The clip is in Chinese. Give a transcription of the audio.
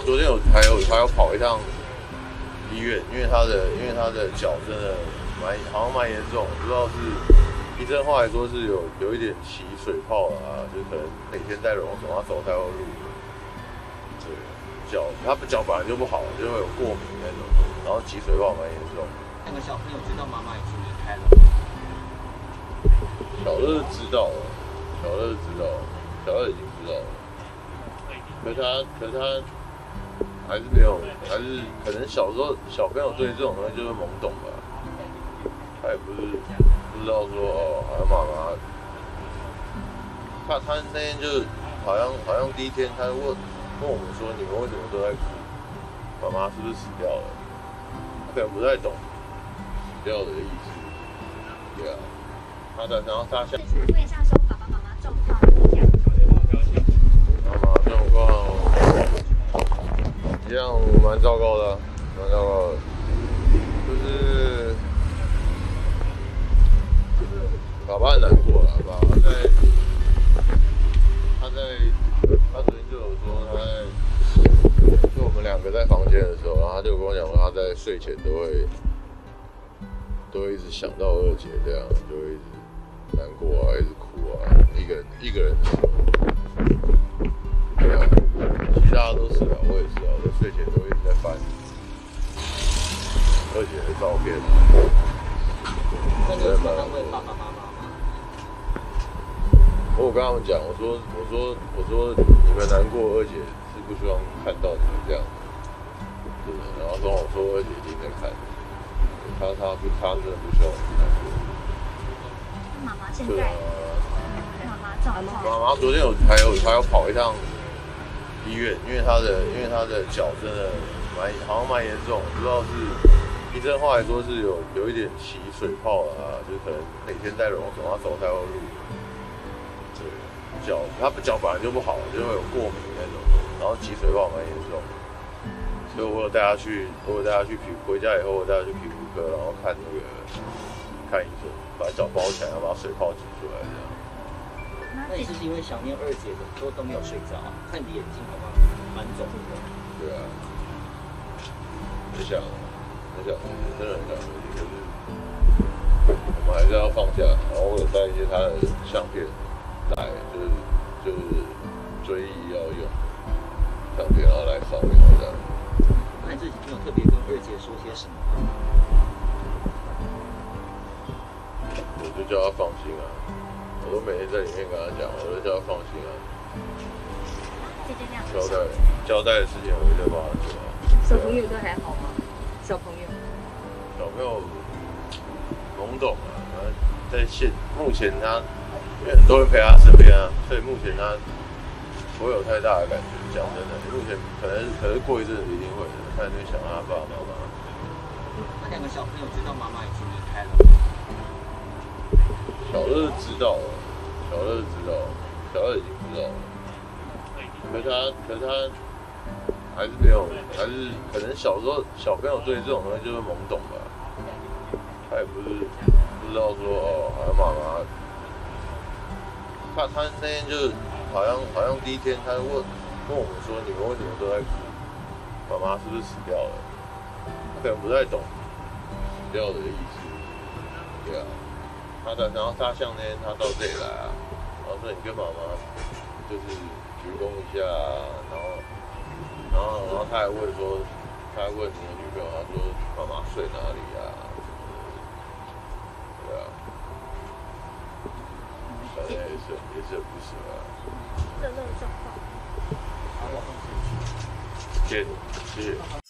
昨天有还有还要跑一趟医院，因为他的因为他的脚真的蛮好像蛮严重，不知道是医生话来说是有有一点起水泡啊，就可能每天在龙手，他走太多路，对，脚他脚本来就不好，就会有过敏那种，然后起水泡蛮严重。那个小朋友知道妈妈已经离开了，小乐知道了，小乐知道了，小乐已经知道了。可是他，可是他还是没有，还是可能小时候小朋友对这种东西就是懵懂吧。他也不是不知道说哦，好像妈妈，他他那天就是好像好像第一天他问问我们说你们为什么都在哭？妈妈是不是死掉了？他可能不太懂死掉的意思。对啊，他的然后他现问一下说爸爸妈妈状况怎么样？妈妈状况一样蛮糟糕的，蛮糟糕的，就是爸爸很难过了，爸爸在他在他昨天就有说他在就我们两个在房间的时候，然后他就跟我讲说他在睡前都会都会一直想到二姐这样，就会一直难过啊，一直哭啊，一个人一个人的时候。对啊，其实大家都是啊，我也是啊，我在睡前都一直在翻二姐的照片。那你有常常问爸爸妈妈？我跟他们讲，我说我说我说你们难过，二姐是不希望看到你们这样，对。然后说我说二姐一定在看，她她不她真的不希望你难过。妈妈现对啊在，妈妈，昨天有还有还要跑一趟医院，因为她的因为她的脚真的蛮好像蛮严重，不知道是医生后来说是有有一点起水泡啊，就可能每天在龙手，她走太多路，对，脚她脚本来就不好，就会有过敏那种，然后起水泡蛮严重，所以我有带他去，我有带他去皮回家以后，我带他去皮肤科，然后看那个看医生，把脚包起来，然后把水泡挤出来这样。那你是不是因为想念二姐的，都都没有睡着啊？看你的眼睛好像蛮肿的。对啊，很想，很想，真的很想回去，可是我们还是要放下。然后我有带一些他的相片来，就是就是追忆要用相片，然后来扫描这样。那你这几天有特别跟二姐说些什么吗？我就叫他放心啊，我都每天在里面跟他讲，我就叫他放心啊，交代交代的事情我就在帮他做啊。小朋友都还好吗？小朋友，小朋友懵懂啊，在现目前他因为很多人陪他身边啊，所以目前他不会有太大的感觉。讲真的，目前可能可能过一阵子一定会的，他就想到他爸爸妈妈。那两个小朋友知道妈妈已经离开了，小乐知道了，小乐知道了，小乐已经知道了。可是他可是他还是没有，还是可能小时候小朋友对这种东西就是懵懂吧。他也不是不知道说哦，好像妈妈，他他那天就是好像好像第一天他问问我们说你们为什么都在哭？妈妈是不是死掉了？他可能不太懂死掉的意思，对啊。他的，然后大象那天他到这里来啊，然后说你跟妈妈就是鞠躬一下，然后然后然后他还问说，他还问你的女朋友，他说妈妈睡哪里啊？对啊，反正也是也是很不舍啊，乐乐状况。好，我放心。谢谢，谢谢。